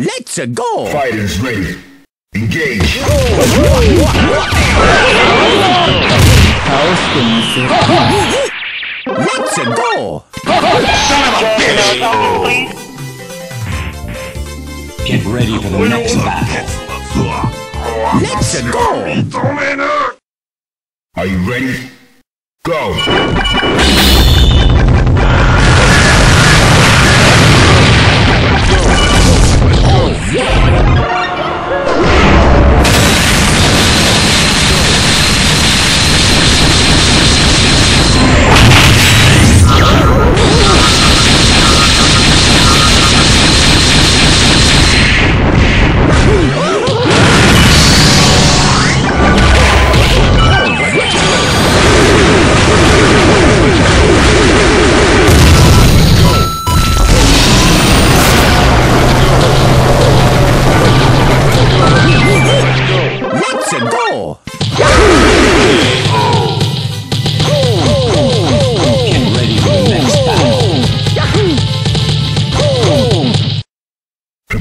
Let's go! Fighters ready. Engage. Let's go! Son of a bitch! Get ready for the next battle. Let's go! Are you ready? Go.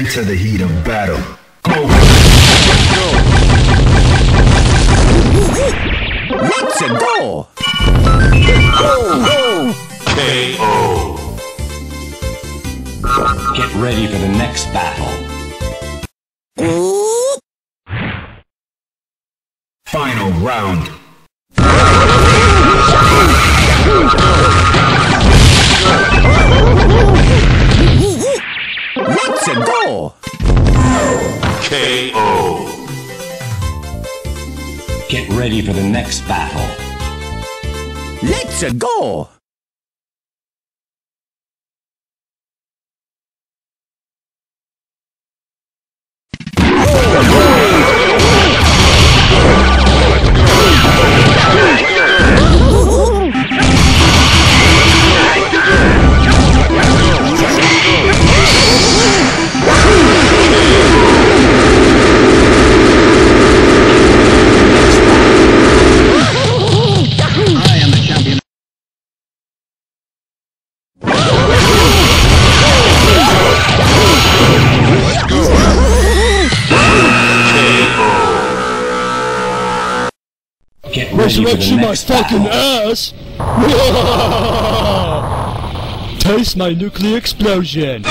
Into the heat of battle. Go. Let's go! Go! K.O. Get ready for the next battle. Final round. Get ready for the next battle. Let's go! Get ready for the Resurrection my fucking battle. ass! Taste my nuclear explosion!